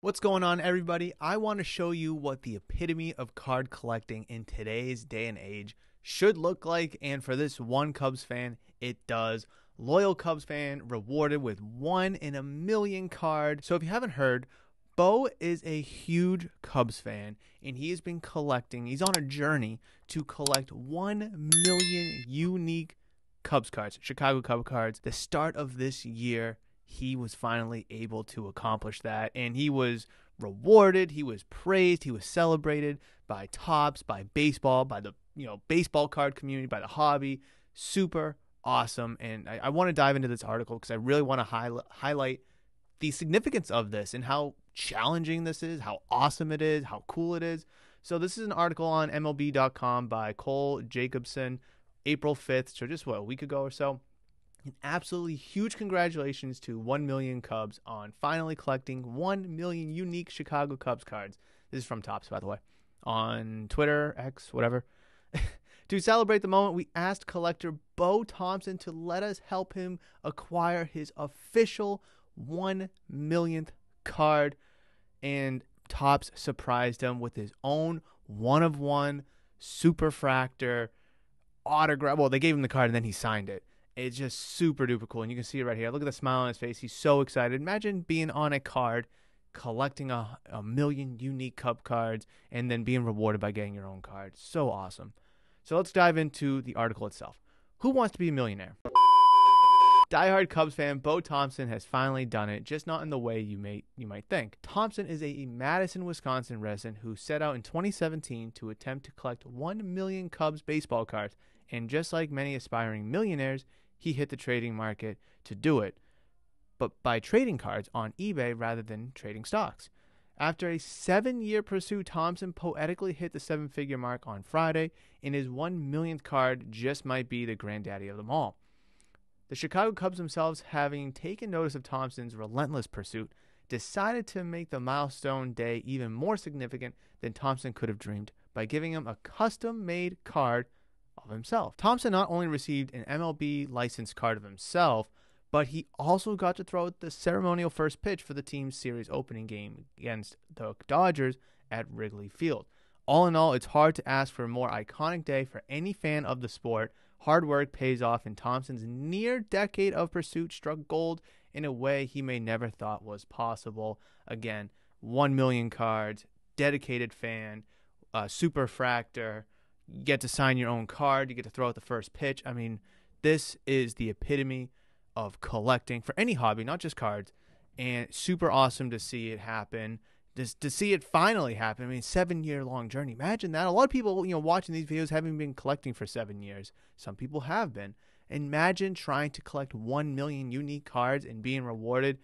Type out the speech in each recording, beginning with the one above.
What's going on, everybody? I want to show you what the epitome of card collecting in today's day and age should look like. And for this one Cubs fan, it does. Loyal Cubs fan rewarded with one in a million card. So if you haven't heard, Beau is a huge Cubs fan and he has been collecting, he's on a journey to collect 1 million unique Cubs cards, Chicago Cub cards. The start of this year, he was finally able to accomplish that and he was rewarded, he was praised, he was celebrated by Topps, by baseball, by the, you know, baseball card community, by the hobby. Super awesome and I, I want to dive into this article because I really want to hi- highlight the significance of this and how challenging this is, how awesome it is, how cool it is. So this is an article on MLB.com by Cole Jacobson, April 5th, so just what a week ago or so. Absolutely huge congratulations to 1 million Cubs on finally collecting 1 million unique Chicago Cubs cards. This is from Topps, by the way, on Twitter, X, whatever. to celebrate the moment, we asked collector Beau Thompson to let us help him acquire his official 1 millionth card. And Topps surprised him with his own one of one superfractor autograph. Well, they gave him the card and then he signed it. It's just super duper cool. And you can see it right here. Look at the smile on his face. He's so excited. Imagine being on a card, collecting a, a million unique Cub cards, and then being rewarded by getting your own card. So awesome. So let's dive into the article itself. Who wants to be a millionaire? Diehard Cubs fan Beau Thompson has finally done it, just not in the way you may you might think. Thompson is a Madison, Wisconsin resident who set out in 2017 to attempt to collect 1 million Cubs baseball cards, and just like many aspiring millionaires, he hit the trading market to do it, but by trading cards on eBay rather than trading stocks. After a seven year pursuit, Thompson poetically hit the seven figure mark on Friday, and his 1 millionth card just might be the granddaddy of them all. The Chicago Cubs themselves, having taken notice of Thompson's relentless pursuit, decided to make the milestone day even more significant than Thompson could have dreamed by giving him a custom made card of himself. Thompson not only received an MLB license card of himself, but he also got to throw the ceremonial first pitch for the team's series opening game against the Dodgers at Wrigley Field. All in all, it's hard to ask for a more iconic day for any fan of the sport. Hard work pays off, and Thompson's near decade of pursuit struck gold in a way he may never thought was possible. Again, 1 million cards, dedicated fan, uh, superfractor, you get to sign your own card, you get to throw out the first pitch. I mean, this is the epitome of collecting for any hobby, not just cards, and super awesome to see it happen. Just to see it finally happen. I mean, seven year long journey. Imagine that. A lot of people, you know, watching these videos haven't been collecting for seven years. Some people have been. Imagine trying to collect one million unique cards and being rewarded.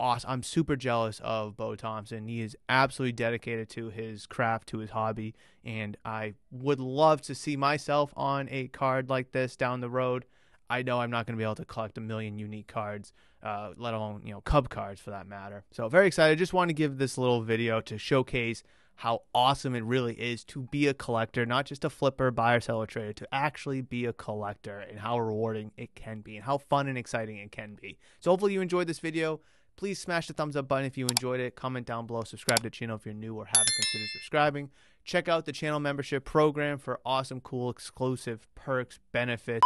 Awesome. I'm super jealous of Beau Thompson. He is absolutely dedicated to his craft, to his hobby, and I would love to see myself on a card like this down the road. I know I'm not going to be able to collect a million unique cards, uh, let alone you know Cub cards for that matter. So very excited. Just want to give this little video to showcase how awesome it really is to be a collector, not just a flipper, buyer, seller, trader, to actually be a collector and how rewarding it can be and how fun and exciting it can be. So hopefully you enjoyed this video. Please smash the thumbs up button if you enjoyed it. Comment down below. Subscribe to the channel if you're new or haven't considered subscribing. Check out the channel membership program for awesome, cool, exclusive perks, benefits.